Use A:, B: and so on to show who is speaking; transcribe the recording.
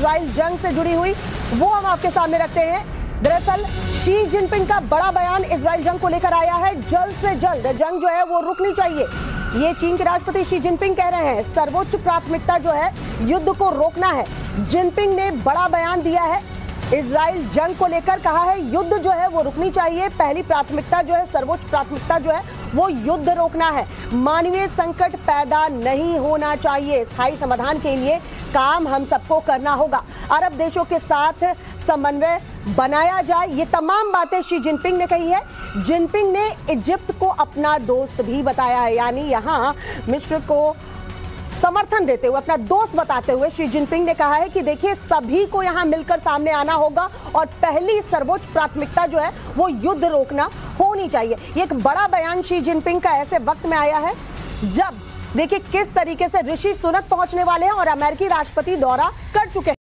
A: Israel जंग से जुड़ी हुई, वो हम आपके सामने रखते हैं। दरअसल, शी जिनपिंग का बड़ा बयान इसराइल जंग को लेकर आया है। जल्द से जल्द, जंग जो है वो रुकनी चाहिए। ये चीन के राष्ट्रपति शी जिनपिंग कह रहे हैं, सर्वोच्च प्राथमिकता जो है, युद्ध को रोकना है। जिनपिंग ने बड़ा बयान दिया है। इसराइल जंग को लेकर कहा है, युद्ध जो है वो रुकनी चाहिए। पहली प्राथमिकता जो है, सर्वोच्च प्राथमिकता जो है, वो युद्ध रोकना है। मानवीय संकट पैदा नहीं होना चाहिए। स्थायी समाधान के लिए काम हम सबको करना होगा। अरब देशों के साथ समन्वय बनाया जाए, ये तमाम बातें शी जिनपिंग ने कही है। जिनपिंग ने इजिप्ट को अपना दोस्त भी बताया है। यानी यहाँ मिस्र को समर्थन देते हुए, अपना दोस्त बताते हुए शी जिनपिंग ने कहा है कि देखिए, सभी को यहाँ मिलकर सामने आना होगा और पहली सर्वोच्च प्राथमिकता जो है, वो युद्ध रोकना होनी चाहिए। ये एक बड़ा बयान शी जिनपिंग का ऐसे वक्त में आया है, जब देखिए किस तरीके से ऋषि सुनक पहुँचने वाले हैं और अमेरिकी राष्ट्रपति दौरा कर चुके हैं।